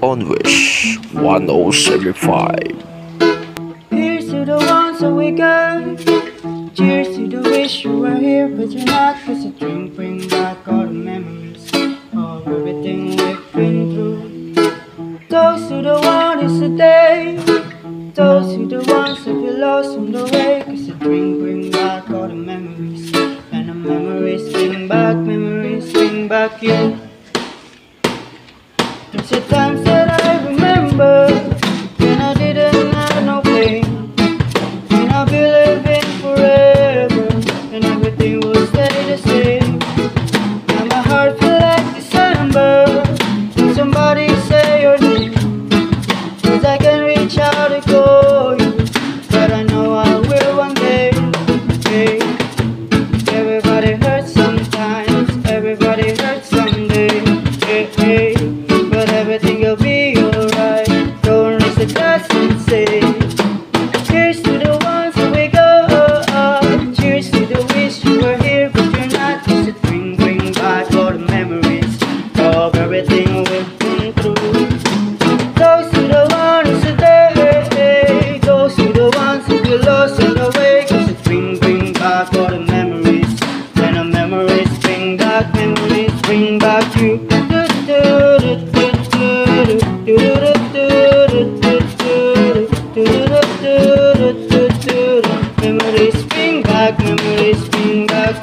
Bonus 1075. Here's to the ones that we got. Cheers to the wish you were here, but you're not. Cause the drink bring back all the memories of everything we've been through. Toast to the one is today. Toast to the ones that we lost on the way. Cause the drink bring back all the memories. And the memories bring back, memories bring back you. It's everything will be alright. Don't raise the dust and say. Cheers to the ones that we go. Cheers to the wish you were here, but you're not. Cause it bring, bring back all the memories of everything we've been through. Those to the ones today. Those to the ones who we lost on the way. Cause it bring, bring back all the memories. And the memories bring back, memories bring back you. Memories bring back, bring Bonus back, memories bring back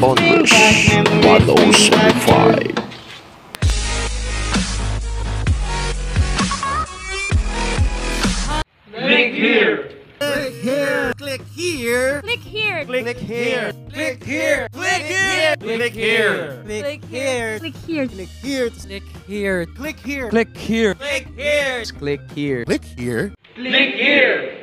what do you. 1075. Click here. Click here. Click here. Click here. Click here. Click here. Click here. Click here. Click here. Click here. Click here. Click here. Click here. Click here. Click here. Click here. Click here. Click here.